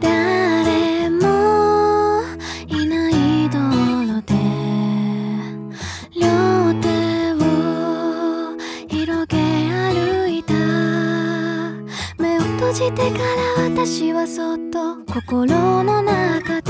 誰もいない道路で。両手を広げ歩いた。目を閉じてから私はそっと心の中で